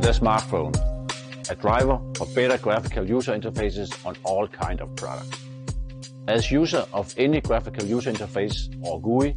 The smartphone, a driver for better graphical user interfaces on all kind of products. As user of any graphical user interface or GUI,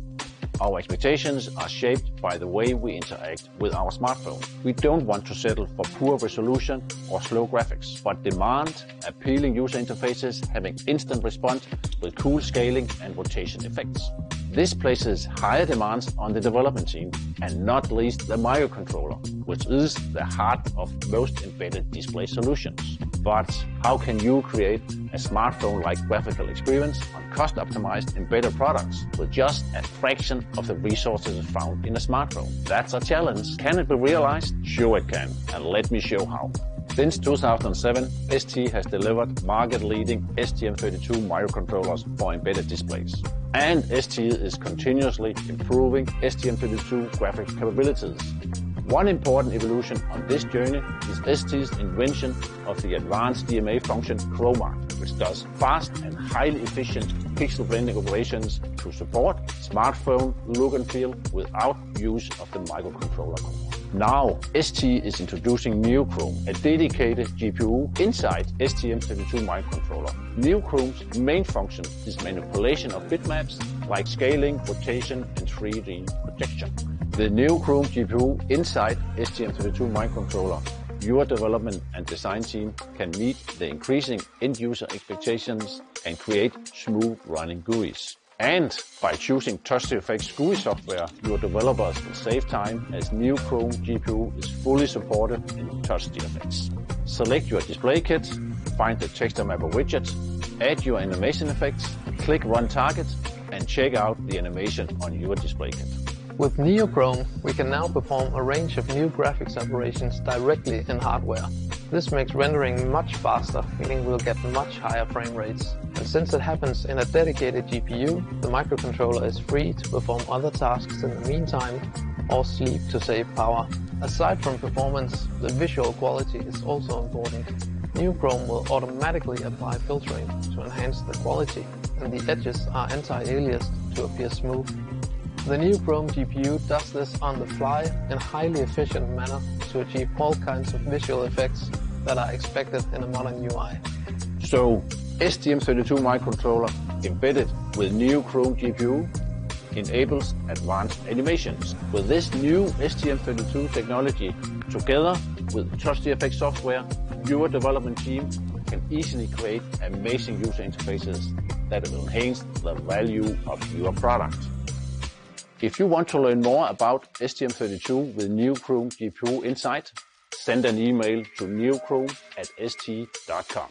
our expectations are shaped by the way we interact with our smartphone. We don't want to settle for poor resolution or slow graphics, but demand appealing user interfaces having instant response with cool scaling and rotation effects. This places higher demands on the development team, and not least the microcontroller, which is the heart of most embedded display solutions. But how can you create a smartphone-like graphical experience on cost-optimized embedded products with just a fraction of the resources found in a smartphone? That's a challenge. Can it be realized? Sure it can, and let me show how. Since 2007, ST has delivered market-leading STM32 microcontrollers for embedded displays, and ST is continuously improving STM32 graphics capabilities. One important evolution on this journey is ST's invention of the advanced DMA function Chroma, which does fast and highly efficient pixel blending operations to support smartphone look and feel without use of the microcontroller core. Now, ST is introducing NeoChrom, a dedicated GPU inside STM32 microcontroller. NeoChrom's main function is manipulation of bitmaps like scaling, rotation, and 3D projection. The NeoChrom GPU inside STM32 microcontroller, your development and design team can meet the increasing end user expectations and create smooth running GUIs. And by choosing TouchGFX GUI software, your developers will save time as NeoChrom GPU is fully supported in TouchGFX. Select your display kit, find the texture mapper widget, add your animation effects, click Run Target, and check out the animation on your display kit. With NeoChrom, we can now perform a range of new graphics operations directly in hardware. This makes rendering much faster, meaning we'll get much higher frame rates. And since it happens in a dedicated GPU, the microcontroller is free to perform other tasks in the meantime or sleep to save power. Aside from performance, the visual quality is also important. NeoChrom will automatically apply filtering to enhance the quality, and the edges are anti-aliased to appear smooth. The NeoChrom GPU does this on the fly in a highly efficient manner to achieve all kinds of visual effects that are expected in a modern UI. So STM32 microcontroller embedded with NeoChrom GPU enables advanced animations. With this new STM32 technology, together with TouchGFX software, your development team can easily create amazing user interfaces that will enhance the value of your product. If you want to learn more about STM32 with NeoChrom GPU Insight, send an email to neochrome@st.com.